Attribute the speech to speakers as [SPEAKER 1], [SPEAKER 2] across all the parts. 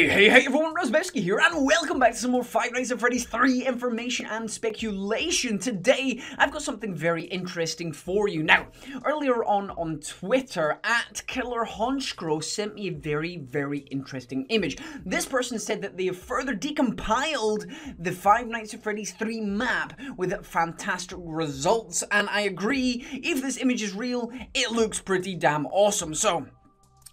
[SPEAKER 1] Hey, hey, hey everyone, Razzbowski here, and welcome back to some more Five Nights at Freddy's 3 information and speculation. Today, I've got something very interesting for you. Now, earlier on on Twitter, at Killer Honchkrow sent me a very, very interesting image. This person said that they have further decompiled the Five Nights at Freddy's 3 map with fantastic results, and I agree, if this image is real, it looks pretty damn awesome. So,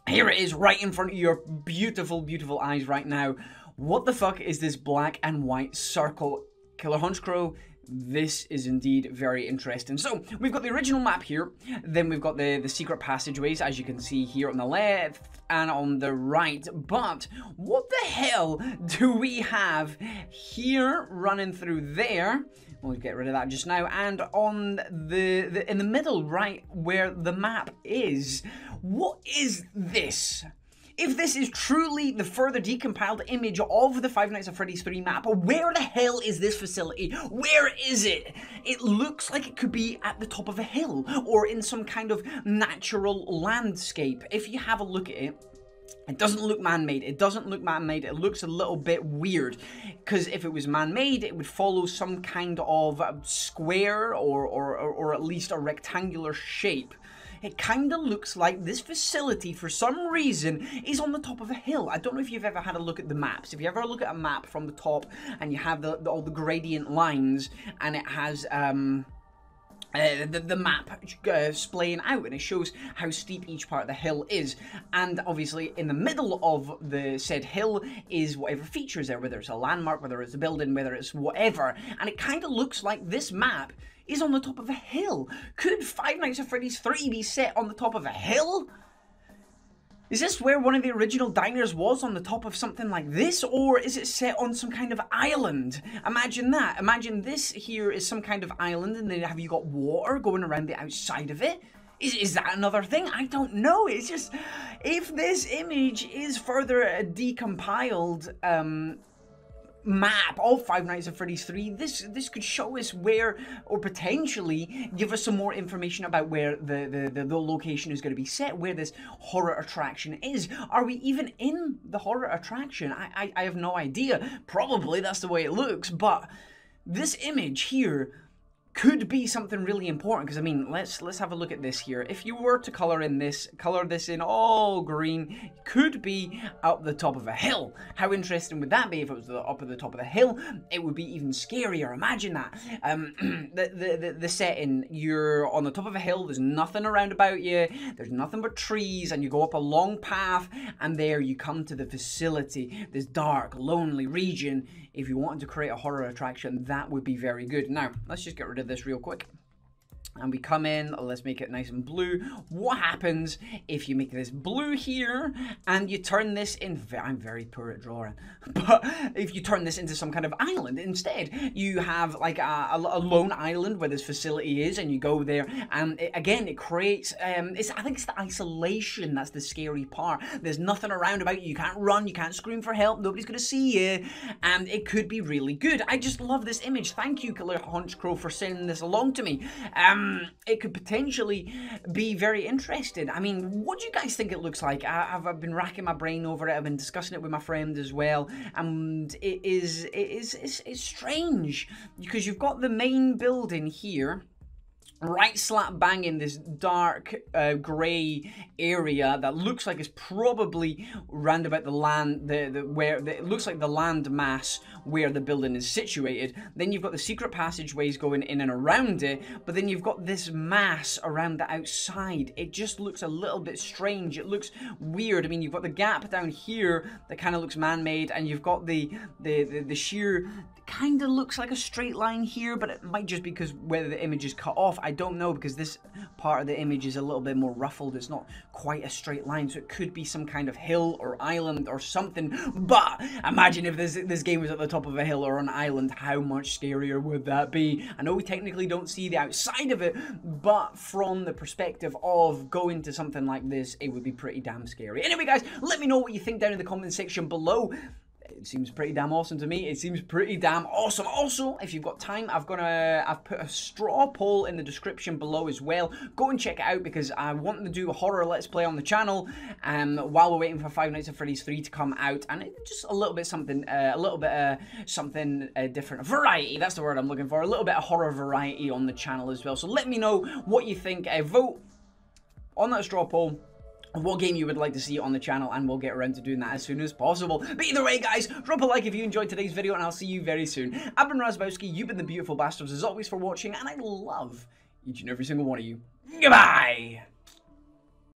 [SPEAKER 1] here it is right in front of your beautiful, beautiful eyes right now. What the fuck is this black and white circle? Killer Honchkrow, this is indeed very interesting. So, we've got the original map here, then we've got the, the secret passageways, as you can see here on the left and on the right. But, what the hell do we have here running through there? We'll get rid of that just now. And on the, the in the middle, right where the map is, what is this? If this is truly the further decompiled image of the Five Nights at Freddy's 3 map, where the hell is this facility? Where is it? It looks like it could be at the top of a hill or in some kind of natural landscape. If you have a look at it, it doesn't look man-made. It doesn't look man-made. It looks a little bit weird. Because if it was man-made, it would follow some kind of square or, or, or at least a rectangular shape it kind of looks like this facility, for some reason, is on the top of a hill. I don't know if you've ever had a look at the maps. If you ever look at a map from the top and you have the, the all the gradient lines and it has... um uh, the, the map uh, splaying out and it shows how steep each part of the hill is and obviously in the middle of the said hill is whatever features there whether it's a landmark whether it's a building whether it's whatever and it kind of looks like this map is on the top of a hill. Could Five Nights at Freddy's 3 be set on the top of a hill? Is this where one of the original diners was on the top of something like this? Or is it set on some kind of island? Imagine that. Imagine this here is some kind of island and then have you got water going around the outside of it? Is, is that another thing? I don't know. It's just, if this image is further decompiled, um, map of Five Nights at Freddy's 3, this this could show us where, or potentially give us some more information about where the, the, the, the location is going to be set, where this horror attraction is. Are we even in the horror attraction? I, I, I have no idea. Probably that's the way it looks, but this image here could be something really important because I mean let's let's have a look at this here. If you were to color in this color this in all green could be up the top of a hill. How interesting would that be if it was up at the top of the hill? It would be even scarier. Imagine that. Um the, the, the the setting you're on the top of a hill there's nothing around about you there's nothing but trees and you go up a long path and there you come to the facility this dark lonely region if you wanted to create a horror attraction that would be very good. Now let's just get rid of this real quick and we come in, let's make it nice and blue. What happens if you make this blue here and you turn this in, I'm very poor at drawing, but if you turn this into some kind of island instead, you have like a, a lone island where this facility is and you go there and it, again, it creates, um, it's, I think it's the isolation that's the scary part. There's nothing around about you, you can't run, you can't scream for help, nobody's gonna see you, and it could be really good. I just love this image. Thank you, Honchkrow, for sending this along to me. Um, um, it could potentially be very interesting. I mean, what do you guys think it looks like? I, have I've been racking my brain over it. I've been discussing it with my friend as well, and it is it is it's, it's strange because you've got the main building here right slap bang in this dark uh, grey area that looks like it's probably round about the land the, the where the, it looks like the land mass where the building is situated. Then you've got the secret passageways going in and around it but then you've got this mass around the outside. It just looks a little bit strange. It looks weird. I mean you've got the gap down here that kind of looks man-made and you've got the the the, the sheer kind of looks like a straight line here but it might just because whether the image is cut off I don't know because this part of the image is a little bit more ruffled. It's not quite a straight line, so it could be some kind of hill or island or something. But imagine if this this game was at the top of a hill or an island, how much scarier would that be? I know we technically don't see the outside of it, but from the perspective of going to something like this, it would be pretty damn scary. Anyway, guys, let me know what you think down in the comment section below. It seems pretty damn awesome to me. It seems pretty damn awesome. Also, if you've got time, I've got a, I've put a straw poll in the description below as well. Go and check it out because I want to do a horror let's play on the channel um, while we're waiting for Five Nights at Freddy's 3 to come out. And just a little bit something, uh, a little bit uh, something uh, different. Variety, that's the word I'm looking for. A little bit of horror variety on the channel as well. So let me know what you think. Uh, vote on that straw poll what game you would like to see on the channel and we'll get around to doing that as soon as possible. But either way guys, drop a like if you enjoyed today's video and I'll see you very soon. I've been Razzbowski, you've been the beautiful bastards as always for watching and I love each and every single one of you. Goodbye!